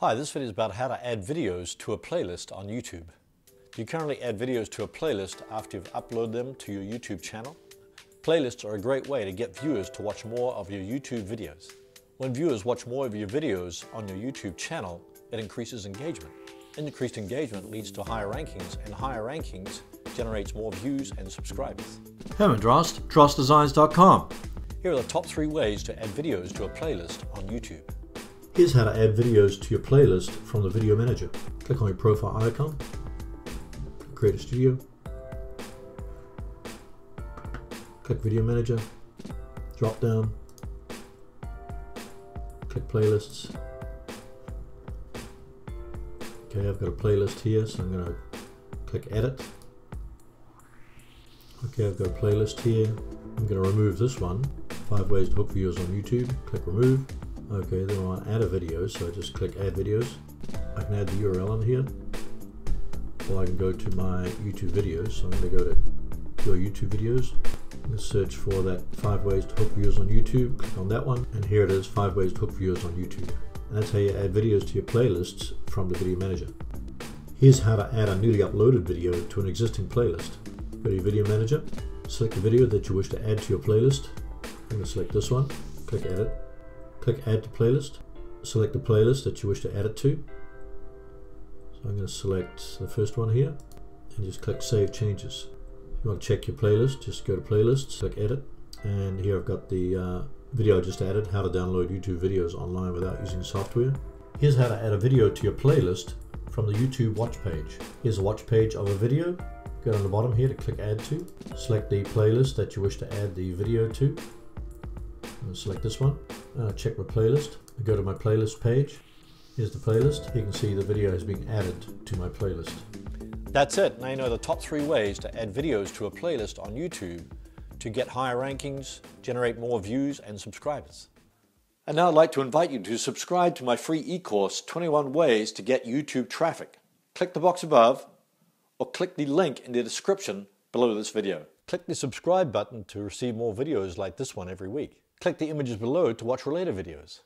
Hi, this video is about how to add videos to a playlist on YouTube. Do you currently add videos to a playlist after you've uploaded them to your YouTube channel? Playlists are a great way to get viewers to watch more of your YouTube videos. When viewers watch more of your videos on your YouTube channel, it increases engagement. Increased engagement leads to higher rankings, and higher rankings generates more views and subscribers. Herman Drost, DrostDesigns.com. Here are the top three ways to add videos to a playlist on YouTube. Here's how to add videos to your playlist from the Video Manager. Click on your profile icon, Creator Studio, click Video Manager, drop down, click Playlists. Okay, I've got a playlist here, so I'm going to click Edit. Okay, I've got a playlist here. I'm going to remove this one. Five ways to hook viewers on YouTube. Click Remove. Okay, then I want to add a video, so I just click add videos. I can add the URL in here, or I can go to my YouTube videos. So I'm going to go to your YouTube videos. Search for that five ways to hook viewers on YouTube. Click on that one, and here it is, five ways to hook viewers on YouTube. And that's how you add videos to your playlists from the Video Manager. Here's how to add a newly uploaded video to an existing playlist. Go to your Video Manager, select the video that you wish to add to your playlist. I'm going to select this one, click Edit, Click Add to Playlist. Select the playlist that you wish to add it to. So I'm going to select the first one here and just click Save Changes. If you want to check your playlist, just go to Playlists, click Edit, and here I've got the uh, video I just added, how to download YouTube videos online without using software. Here's how to add a video to your playlist from the YouTube watch page. Here's a watch page of a video. Go down the bottom here to click Add to. Select the playlist that you wish to add the video to. Select this one uh, check my playlist. I go to my playlist page. Here's the playlist. You can see the video has been added to my playlist. That's it. Now you know the top three ways to add videos to a playlist on YouTube to get higher rankings, generate more views and subscribers. And now I'd like to invite you to subscribe to my free e-course, 21 Ways to Get YouTube Traffic. Click the box above or click the link in the description below this video. Click the subscribe button to receive more videos like this one every week. Click the images below to watch related videos.